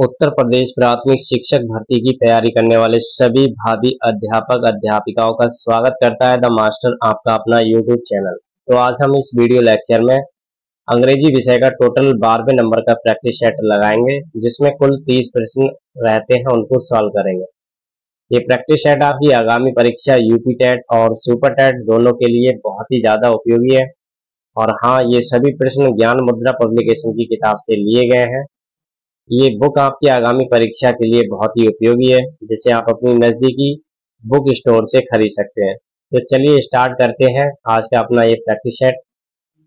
उत्तर प्रदेश प्राथमिक शिक्षक भर्ती की तैयारी करने वाले सभी भावी अध्यापक, अध्यापिकाओं का स्वागत करता है द मास्टर आपका अपना यूट्यूब चैनल तो आज हम इस वीडियो लेक्चर में अंग्रेज़ी विषय का टोटल बारहवें नंबर का प्रैक्टिस सेट लगाएँगे, जिसमें कुल तीस प्रश्न रहते हैं, उनको सॉल्व करेंगे। ये प्रैक्टिस सेट आपकी आगामी परीक्षा यूपी टेट और सुपर टेट दोनों के लिए बहुत ही ज़्यादा उपयोगी है। और हाँ ये सभी प्रश्न ज्ञान मुद्रा पब्लिकेशन की किताब से लिए गए हैं। ये बुक आपकी आगामी परीक्षा के लिए बहुत ही उपयोगी है, जिसे आप अपनी नज़दीकी बुक स्टोर से खरीद सकते हैं। तो चलिए स्टार्ट करते हैं। आज का अपना ये प्रैक्टिस सेट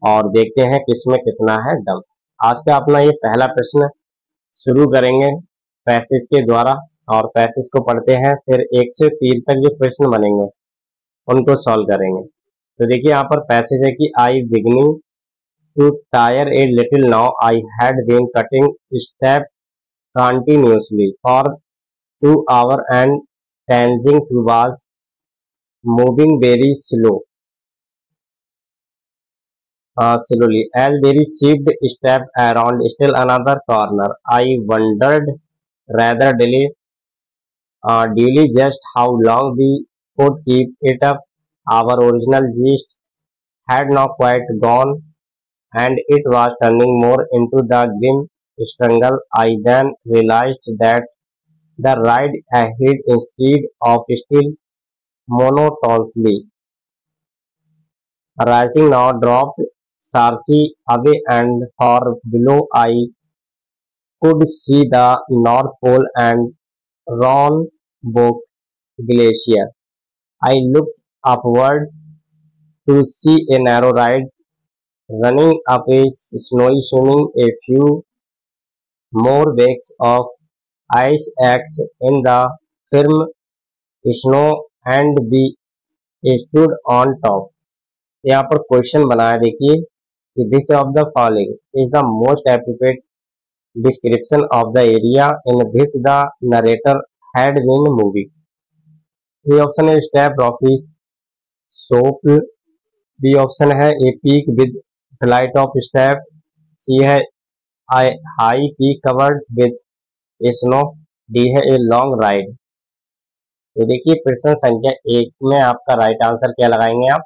और देखते हैं किसमें कितना है दम। आज का अपना ये पहला प्रश्न शुरू करेंगे पैसेज के द्वारा और पैसेज को पढ़ते हैं, फिर एक से तीन तक जो प्रश्न बनेंगे, उनको सॉल्व करेंगे। तो देखिए, यहाँ पर पैसेज है कि I beginning to tire a little now I had been cutting step continuously for two hours and Tenzing was moving very slow. Uh, slowly, as very cheap step around still another corner. I wondered rather daily, uh, daily just how long we could keep it up. Our original gist had not quite gone, and it was turning more into the grim struggle, I then realized that the ride ahead instead of still monotonously rising now dropped sharply away and far below I could see the North Pole and Ronbok Glacier. I looked upward to see a narrow ride running up a snowy swimming a few more wakes of ice axe in the firm snow and be stood on top. यहाँ पर question बनाया, देखिए, कि which of the following is the most appropriate description of the area in which the narrator had been moving A option है step rocky slope B option है a peak with flight of step C है high peak covered with snow, D है a long ride. तो देखिए, प्रश्न संख्या एक में आपका राइट आंसर क्या लगाएँगे आप?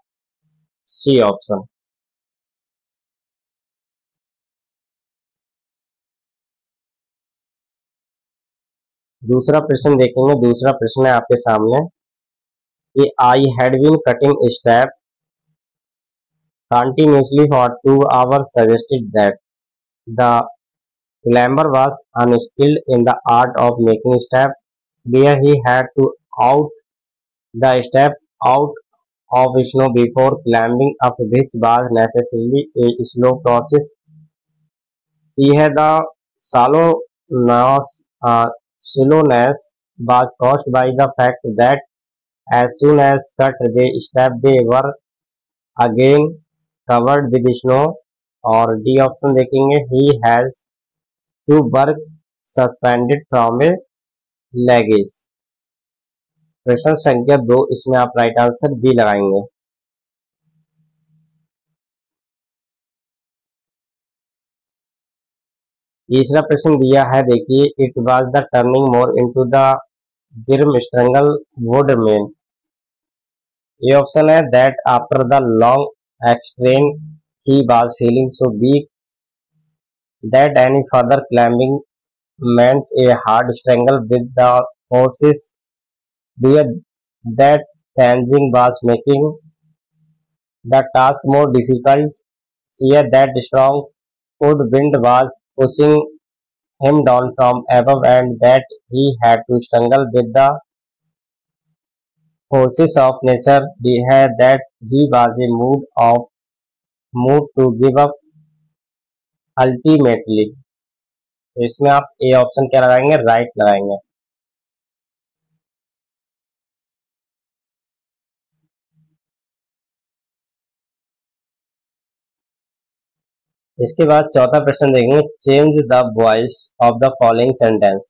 सी ऑप्शन दूसरा प्रश्न देखेंगे, दूसरा प्रश्न है आपके सामने। कि I had been cutting step continuously for two hour suggested that The climber was unskilled in the art of making step, where he had to out the step out of snow before climbing up which was necessarily a slow process. He had the shallowness, uh, slowness was caused by the fact that as soon as cut they step they were again covered with snow और D option देखेंगे. He has to work suspended from a ledge प्रश्न संख्या दो, इसमें आप right answer B लगाएँगे. तीसरा प्रश्न दिया है, देखिए it was the turning more into the grim struggle would men ये ऑप्शन है that after the long exertion He was feeling so weak that any further climbing meant a hard struggle with the horses that Tenzing was making the task more difficult. Here that strong cold wind was pushing him down from above and that he had to struggle with the forces of nature. He had that he was a mood of move to give up ultimately तो इसमें आप A option क्या लगाएँगे? Right लगाएँगे। इसके बाद चौथा प्रश्न देखेंगे। Change the voice of the following sentence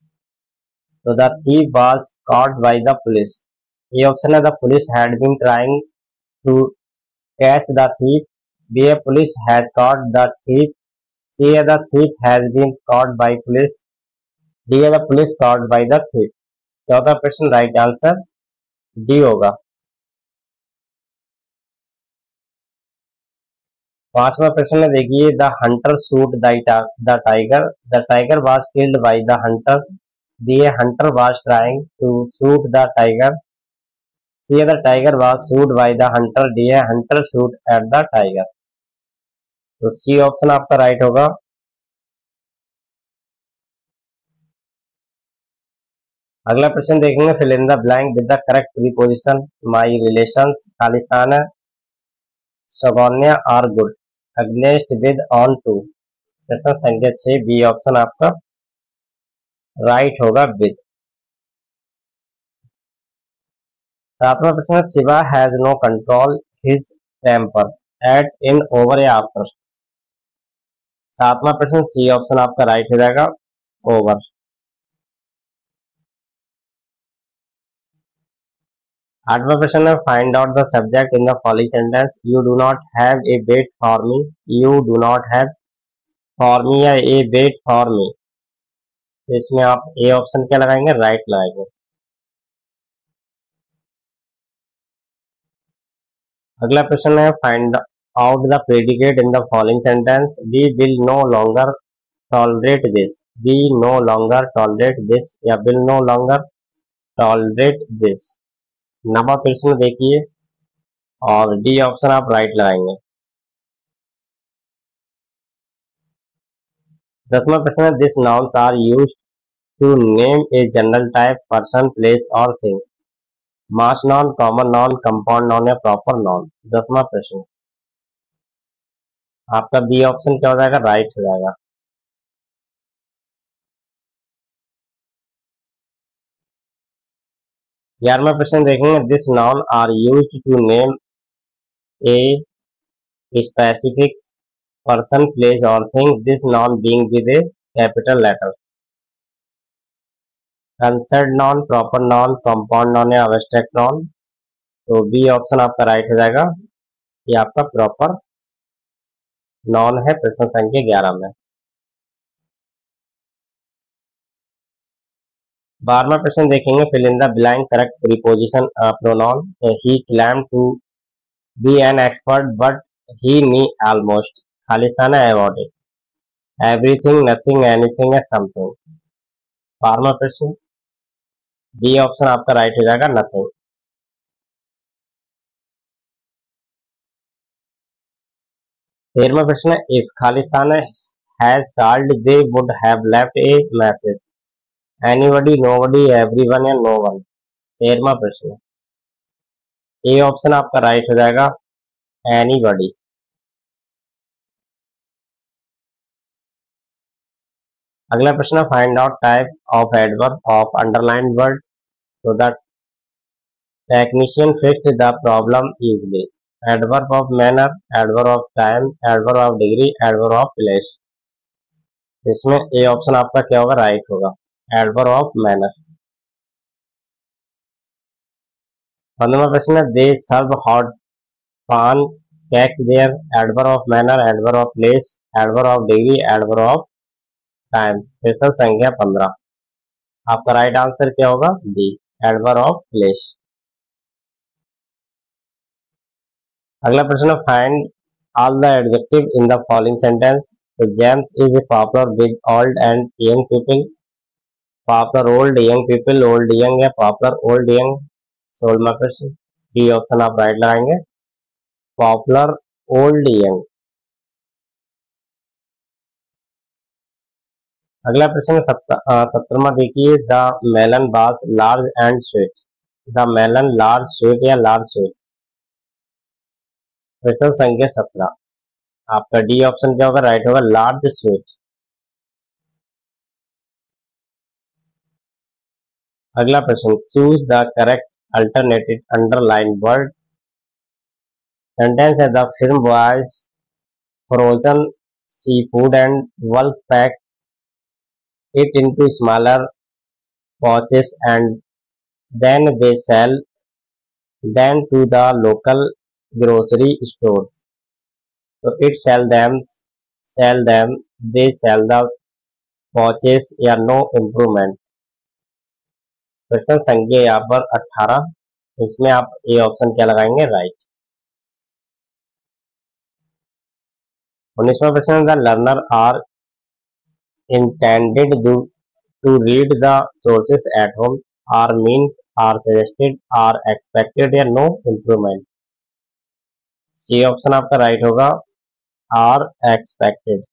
तो the thief was caught by the police ये ऑप्शन है the police had been trying to catch the thief where police had caught the thief. Here the thief has been caught by police. है the police called by the thief चौथा प्रश्न right answer D होगा। पांचवा प्रश्न है, देखिए the hunter shoot the tiger the tiger was killed by the hunter the hunter was trying to shoot the tiger C the tiger was shoot by the hunter D hunter shoot at the tiger तो C option आपका right होगा। अगला प्रश्न देखेंगे fill in the blank with the correct preposition my relations Khalistan है are good against with on to प्रश्न संख्या छह बी ऑप्शन आपका राइट होगा विद सातवां प्रश्न Shiva has no control his temper at in over या आफ्टर सातवां प्रश्न सी ऑप्शन आपका राइट हो जाएगा। ओवर आठवा प्रश्न है find out the subject in the following sentence you do not have a bet for me you do not have for me या ए बेट फॉर मी इसमें आप ए ऑप्शन क्या लगाएँगे? राइट लगाएँगे। अगला प्रश्न है find out the predicate in the following sentence we will no longer tolerate this we no longer tolerate this या will no longer tolerate this नवा प्रश्न देखिए और डी ऑप्शन आप राइट लगाएँगे। दसवा प्रश्न this nouns are use to name a general type person place और thing mass noun common noun compound noun या प्रॉपर नॉन दसवा प्रश्न। आपका बी ऑप्शन क्या हो जाएगा? राइट हो जाएगा। ग्यारहवा प्रश्न देखेंगे। This noun are use to name a specific person place और thing this noun being with a capital letter concrete noun proper noun compound noun या अवेस्ट्रैक्ट नॉन तो बी ऑप्शन आपका राइट हो जाएगा। ये आपका प्रॉपर नॉन है, प्रश्न संख्या ग्यारह में। बारहवा प्रश्न देखेंगे fill in the blank correct preposition pronoun he claim to be an expert but he knew almost Khalistan about it everything nothing anything at something बारहवा प्रश्न बी ऑप्शन आपका राइट हो जाएगा नथिंग तेरहवा प्रश्न if Khalistan has called they would have left a message anybody nobody everyone या no one तेरहवा प्रश्न ए ऑप्शन आपका राइट हो जाएगा। एनीबडी अगला प्रश्न find out type of adverb of underline word so that technician fixed the problem easily adverb of manner, adverb of time, adverb of degree, adverb of place. इसमें A option आपका क्या होगा? Right होगा। Adverb of manner. पंद्रवा प्रश्न they serve hot pancakes there adverb of manner adverb of place adverb of degree adverb of time प्रश्न संख्या पंद्रह। आपका राइट आंसर क्या होगा? डी एडवर ऑफ़ प्लेस अगला प्रश्न find all the adjective in the following sentence James is a popular with old and young people popular old young people old young या popular old young सोलवा question D option आप right लगाएँगे. Popular old young अगला प्रश्न सत्रहवा देखिए. The melon was large and sweet the melon large sweet या large sweet प्रश्न संख्या सत्रह। आपका डी ऑप्शन क्या होगा? राइट होगा लार्ज स्विच अगला प्रश्न choose the correct alternative underline word sentence है the film was frozen sea food and bulk pack it into smaller pouches and then they sell them to the local grocery stores so it sell them sell them they sell the watches या no improvement प्रश्न संख्या यहाँ पर 18 इसमें आप A option क्या लगाएँगे right उन्नीसवा प्रश्न the learner are to, to read the sources at home are meant are suggested are expected या no improvement ये ऑप्शन आपका राइट होगा। आर एक्सपेक्टेड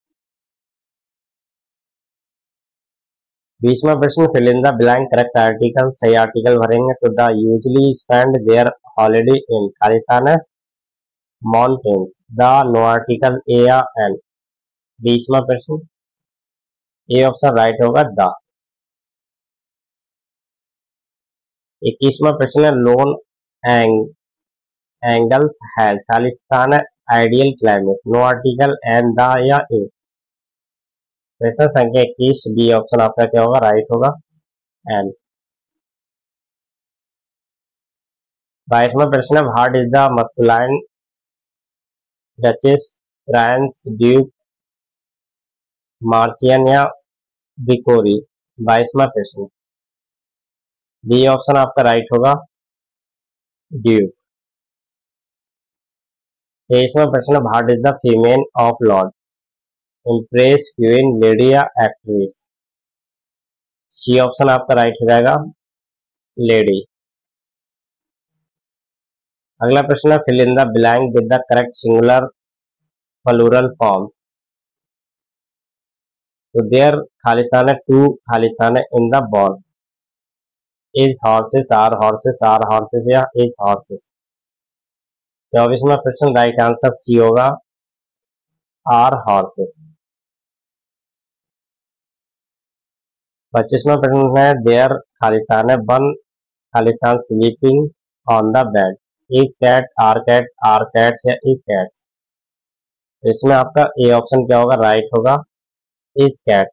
बीसवा प्रश्न fill in the blank correct article सही आर्टिकल भरेंगे तो they usually spend their holiday in Khalistan है mountains the no article a या एन बीसवा प्रश्न ए ऑप्शन राइट होगा द इक्कीसवा प्रश्न है लोन एंग Angeles has Khalistan ideal climate no article and the या ए प्रश्न संख्या इक्कीस बी ऑप्शन आपका क्या होगा? राइट होगा। एंड बाईसवा प्रश्न what is the masculine duchess France duke मार्सियन या बिकोरी बाईसवा प्रश्न। बी ऑप्शन आपका राइट होगा। ड्यूक तेईसवा प्रश्न what is the female of lord empress queen lady या एक्ट्रेस सी ऑप्शन आपका राइट हो जाएगा लेडी अगला प्रश्न है fill in the blank with the correct singular plural form तो देयर खालिस्तान है टू खालिस्तान है in the ball is horses are horses are horses या इज़ हॉर्सेस चौबीसवा प्रश्न राइट आंसर सी होगा. आर हॉर्सेस पच्चीसवा प्रश्न है देयर खालिस्तान है. One Khalistan sleeping on the bed is cat are cat are cats या इज़ कैट्स इसमें आपका ए ऑप्शन क्या होगा? राइट होगा. Is cat.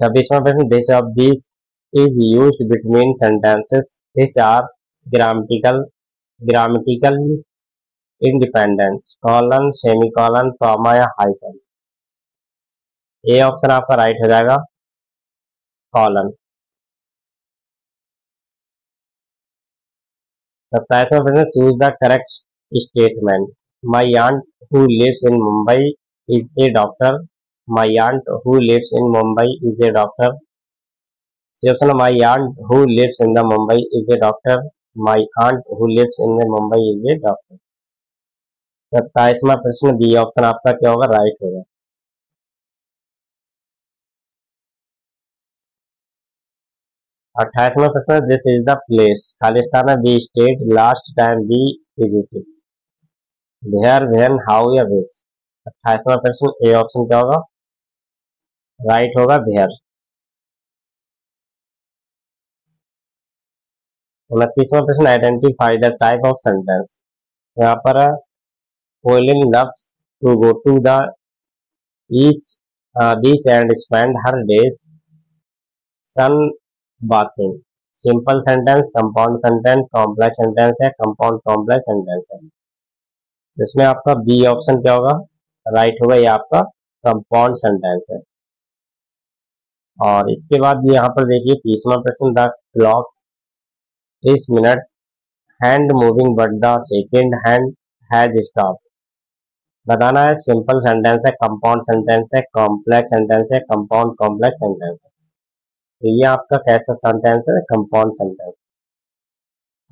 छब्बीसवा प्रश्न this of this is use between sentences which are grammatical grammatical independent, colon, semicolon, comma या hyphen. A option आपका राइट हो जाएगा colon choose the correct statement my aunt who lives in Mumbai is a doctor my aunt who lives in Mumbai is a doctor my aunt who lives in the Mumbai is a doctor Aunt who lives in the Mumbai is a doctor. सत्ताईसवा प्रश्न B option आपका क्या होगा? Right होगा। अट्ठाईसवा प्रश्न this is the place Khalistan we stayed last time we visited where when how या which अट्ठाईसवा प्रश्न ए ऑप्शन क्या होगा? राइट होगा वेयर उनतीसवा प्रश्न identify the type of sentence यहाँ पर Pauline loves to go to the each beach and spend her days sun bathing simple sentence compound sentence complex sentence है कंपाउंड कॉम्प्लेक्स सेंटेंस है। इसमें आपका बी ऑप्शन क्या होगा? राइट होगा, ये आपका कंपाउंड सेंटेंस है। और इसके बाद यहाँ पर देखिए, तीसवा प्रश्न the clock is minute hand moving but the second hand has stop बताना है सिंपल सेंटेंस है कंपाउंड सेंटेंस है कॉम्प्लेक्स सेंटेंस है कंपाउंड कॉम्प्लेक्स सेंटेंस है। तो ये आपका कैसा सेंटेंस है? कंपाउंड सेंटेंस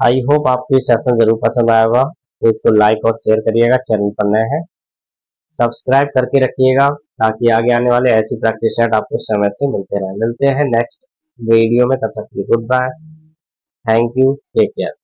आई होप आपको ये सेशन ज़रूर पसंद आया होगा। तो इसको लाइक और शेयर करिएगा चैनल पर नए हैं। सब्सक्राइब करके रखिएगा, ताकि आगे आने वाले ऐसी प्रैक्टिस सेट आपको समय से मिलते रहे। मिलते हैं नेक्स्ट वीडियो में, तब तक good bye Thank you. Take care.